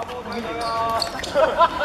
감사합니다.